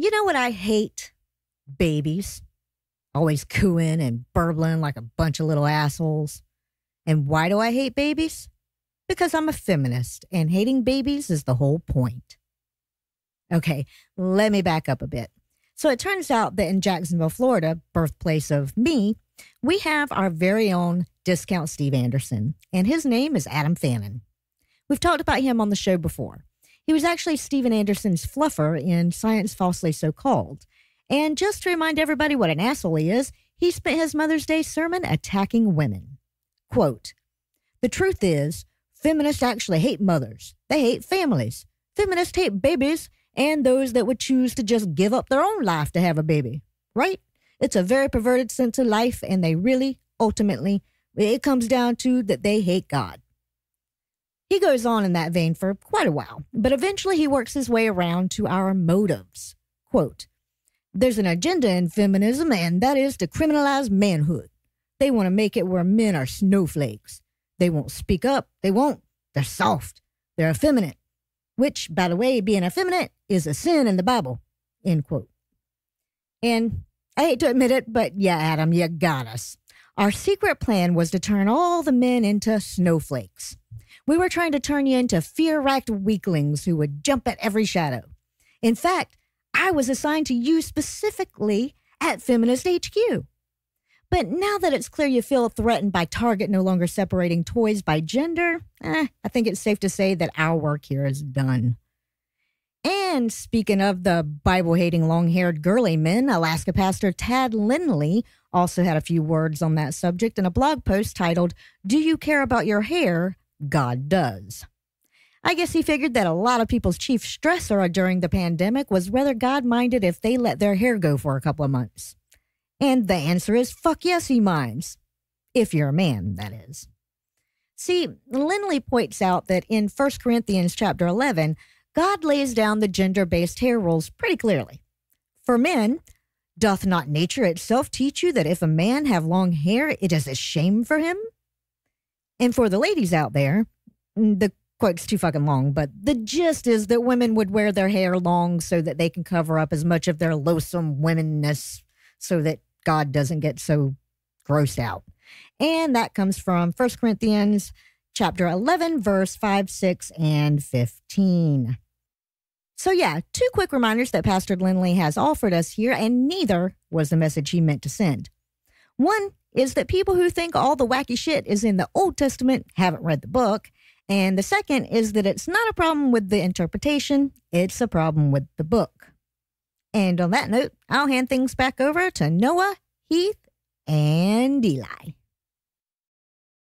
You know what I hate? Babies. Always cooing and burbling like a bunch of little assholes. And why do I hate babies? Because I'm a feminist and hating babies is the whole point. Okay, let me back up a bit. So it turns out that in Jacksonville, Florida, birthplace of me, we have our very own discount Steve Anderson, and his name is Adam Fannin. We've talked about him on the show before. He was actually Steven Anderson's fluffer in Science Falsely So Called. And just to remind everybody what an asshole he is, he spent his Mother's Day sermon attacking women. Quote The truth is, feminists actually hate mothers, they hate families. Feminists hate babies and those that would choose to just give up their own life to have a baby, right? It's a very perverted sense of life, and they really, ultimately, it comes down to that they hate God. He goes on in that vein for quite a while, but eventually he works his way around to our motives. Quote There's an agenda in feminism, and that is to criminalize manhood. They want to make it where men are snowflakes. They won't speak up. They won't. They're soft. They're effeminate. Which, by the way, being effeminate is a sin in the Bible. End quote. And I hate to admit it, but yeah, Adam, you got us. Our secret plan was to turn all the men into snowflakes. We were trying to turn you into fear racked weaklings who would jump at every shadow. In fact, I was assigned to you specifically at Feminist HQ. But now that it's clear you feel threatened by Target no longer separating toys by gender, eh, I think it's safe to say that our work here is done. And speaking of the Bible hating long haired girly men, Alaska pastor Tad Lindley also had a few words on that subject in a blog post titled, Do You Care About Your Hair? God does. I guess he figured that a lot of people's chief stressor during the pandemic was whether God minded if they let their hair go for a couple of months. And the answer is fuck yes, he minds. If you're a man, that is. See, Lindley points out that in 1 Corinthians chapter 11, God lays down the gender based hair rules pretty clearly. For men, doth not nature itself teach you that if a man have long hair, it is a shame for him? And for the ladies out there, the quote's too fucking long, but the gist is that women would wear their hair long so that they can cover up as much of their loathsome womenness so that God doesn't get so grossed out. And that comes from 1 Corinthians chapter 11 verse 5, 6 and 15. So yeah, two quick reminders that Pastor Lindley has offered us here and neither was the message he meant to send. One is that people who think all the wacky shit is in the Old Testament haven't read the book. And the second is that it's not a problem with the interpretation, it's a problem with the book. And on that note, I'll hand things back over to Noah, Heath, and Eli.